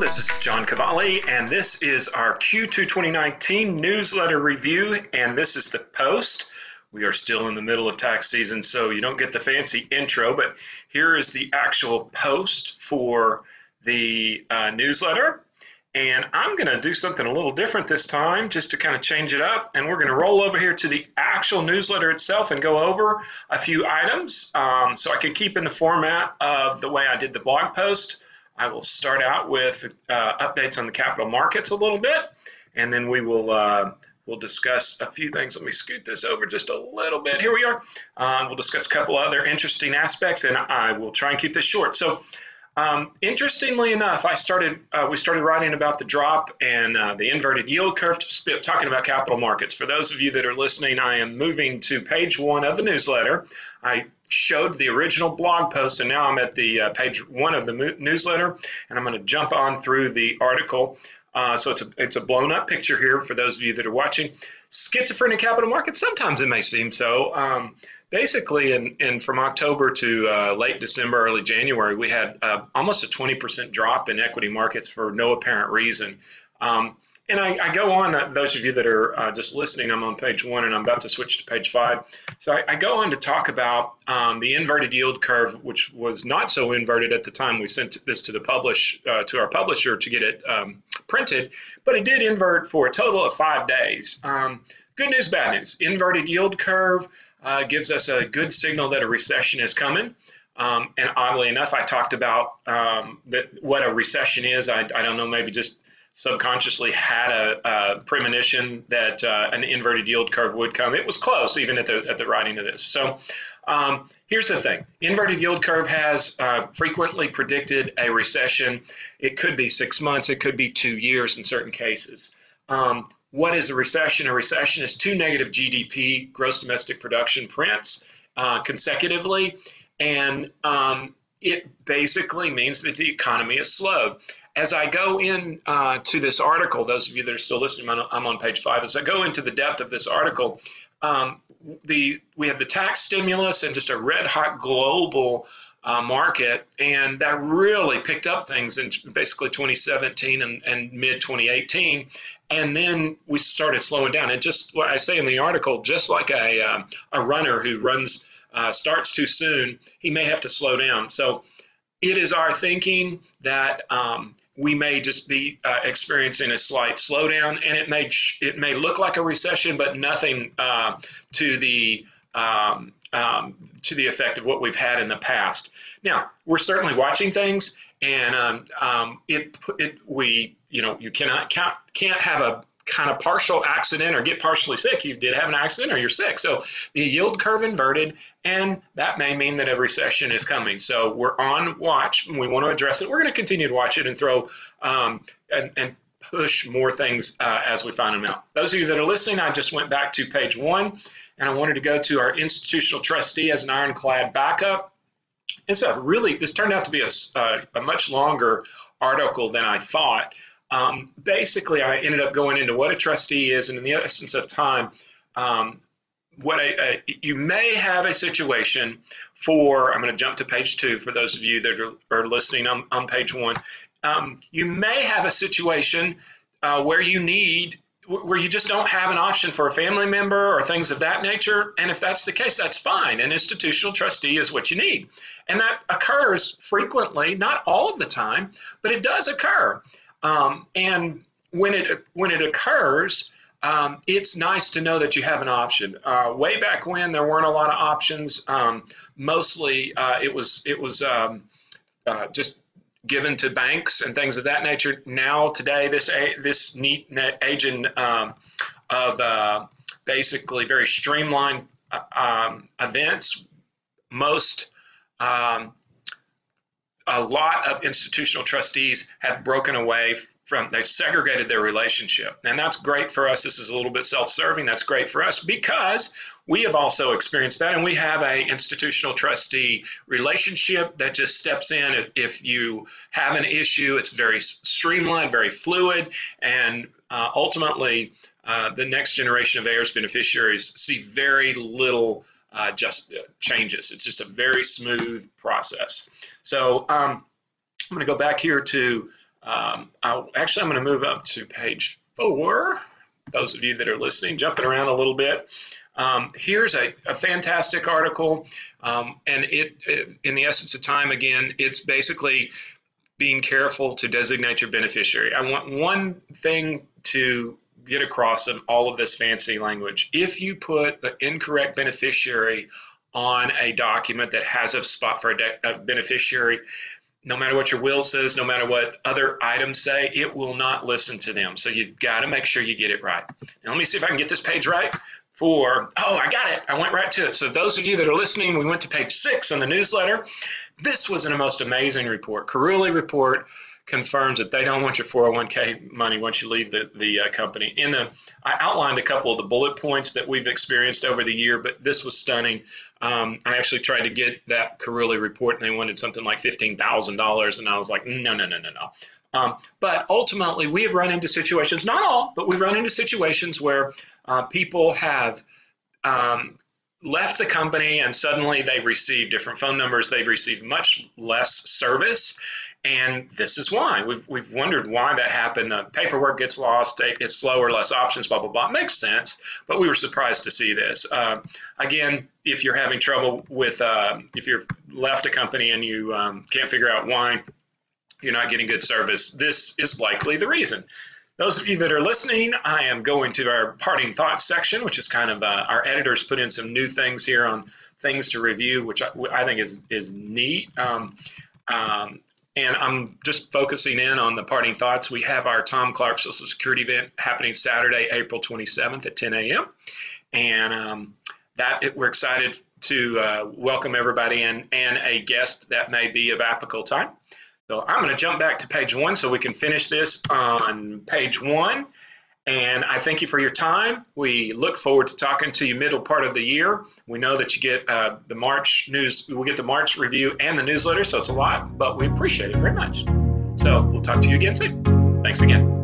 This is John Kvale, and this is our Q2 2019 newsletter review, and this is the post. We are still in the middle of tax season, so you don't get the fancy intro, but here is the actual post for the uh, newsletter. And I'm going to do something a little different this time just to kind of change it up. And we're going to roll over here to the actual newsletter itself and go over a few items um, so I can keep in the format of the way I did the blog post. I will start out with uh, updates on the capital markets a little bit, and then we will uh, we'll discuss a few things. Let me scoot this over just a little bit. Here we are. Uh, we'll discuss a couple other interesting aspects, and I will try and keep this short. So um, interestingly enough, I started uh, we started writing about the drop and uh, the inverted yield curve, talking about capital markets. For those of you that are listening, I am moving to page one of the newsletter. I showed the original blog post, and now I'm at the uh, page one of the newsletter, and I'm going to jump on through the article. Uh, so it's a it's a blown up picture here for those of you that are watching. Schizophrenic capital markets. Sometimes it may seem so. Um, basically, in, in from October to uh, late December, early January, we had uh, almost a 20% drop in equity markets for no apparent reason. Um, and I, I, go on, uh, those of you that are uh, just listening, I'm on page one and I'm about to switch to page five. So I, I go on to talk about um, the inverted yield curve, which was not so inverted at the time we sent this to the publish uh, to our publisher to get it um, printed, but it did invert for a total of five days. Um, good news, bad news. Inverted yield curve uh, gives us a good signal that a recession is coming. Um, and oddly enough, I talked about um, that what a recession is. I, I, don't know, maybe just subconsciously had a, a premonition that uh, an inverted yield curve would come. It was close, even at the at the writing of this. So um, here's the thing: inverted yield curve has uh, frequently predicted a recession. It could be six months, it could be two years in certain cases. Um, what is a recession? A recession is two negative GDP, gross domestic production prints uh, consecutively. And um, it basically means that the economy is slowed. As I go in uh, to this article, those of you that are still listening, I'm on page five. As I go into the depth of this article, um, the we have the tax stimulus and just a red hot global uh, market, and that really picked up things in basically 2017 and, and mid 2018 and then we started slowing down. And just what I say in the article, just like a, uh, a runner who runs, uh, starts too soon, he may have to slow down. So it is our thinking that um, we may just be uh, experiencing a slight slowdown, and it may it may look like a recession, but nothing uh, to the um, um, to the effect of what we've had in the past. Now we're certainly watching things, and um, um, it it we you know you cannot can't, can't have a kind of partial accident or get partially sick. You did have an accident or you're sick. So the yield curve inverted, and that may mean that a recession is coming. So we're on watch, and we want to address it. We're going to continue to watch it and throw um, and, and push more things uh, as we find them out. Those of you that are listening, I just went back to page one, and I wanted to go to our institutional trustee as an ironclad backup. It's a really, this turned out to be a, a, a much longer article than I thought. Um, basically, I ended up going into what a trustee is, and in the essence of time, um, what a, a, you may have a situation for. I'm going to jump to page two for those of you that are, are listening on, on page one. Um, you may have a situation uh, where you need where you just don't have an option for a family member or things of that nature. And if that's the case, that's fine. An institutional trustee is what you need. And that occurs frequently, not all of the time, but it does occur. Um, and when it when it occurs, um, it's nice to know that you have an option. Uh, way back when, there weren't a lot of options. Um, mostly, uh, it was it was um, uh, just given to banks and things of that nature. Now, today, this this neat net agent um, of uh, basically very streamlined uh, um, events. Most um, a lot of institutional trustees have broken away from they've segregated their relationship. And that's great for us. This is a little bit self-serving. That's great for us because we have also experienced that and we have a institutional trustee relationship that just steps in. If, if you have an issue it's very streamlined very fluid. And uh, ultimately uh, the next generation of heirs beneficiaries see very little uh, just uh, changes. It's just a very smooth process. So um, I'm going to go back here to Um, actually, I'm going to move up to page four. Those of you that are listening, jumping around a little bit. Um, here's a, a, fantastic article, um, and it, it, in the essence of time, again, it's basically being careful to designate your beneficiary. I want one thing to get across in all of this fancy language. If you put the incorrect beneficiary on a document that has a spot for a, a beneficiary, no matter what your will says, no matter what other items say, it will not listen to them. So you've got to make sure you get it right. Now, let me see if I can get this page right for, oh, I got it. I went right to it. So those of you that are listening, we went to page six on the newsletter. This was a most amazing report. Cerulli report confirms that they don't want your 401k money once you leave the, the uh, company. In the, I outlined a couple of the bullet points that we've experienced over the year, but this was stunning. Um, I actually tried to get that Cerulli report, and they wanted something like fifteen thousand dollars, and I was like, no, no, no, no, no. Um, but ultimately, we have run into situations, not all, but we've run into situations where uh, people have um, left the company and suddenly they've received different phone numbers, they've received much less service. And this is why we've, we've wondered why that happened. The paperwork gets lost, it's slower, less options, blah, blah, blah. It makes sense, but we were surprised to see this. Uh, again, if you're having trouble with, uh, if you've left a company and you um, can't figure out why you're not getting good service, this is likely the reason. Those of you that are listening, I am going to our parting thoughts section, which is kind of uh, our editors put in some new things here on things to review, which I, I think is is neat. Um, um, and I'm just focusing in on the parting thoughts. We have our Tom Clark Social Security event happening Saturday, April 27th at 10 a.m. And um, that it, we're excited to uh, welcome everybody in and a guest that may be of apical time. So I'm going to jump back to page one so we can finish this on page one. And I thank you for your time. We look forward to talking to you middle part of the year. We know that you get uh, the March news, we'll get the March review and the newsletter, so it's a lot, but we appreciate it very much. So we'll talk to you again soon. Thanks again.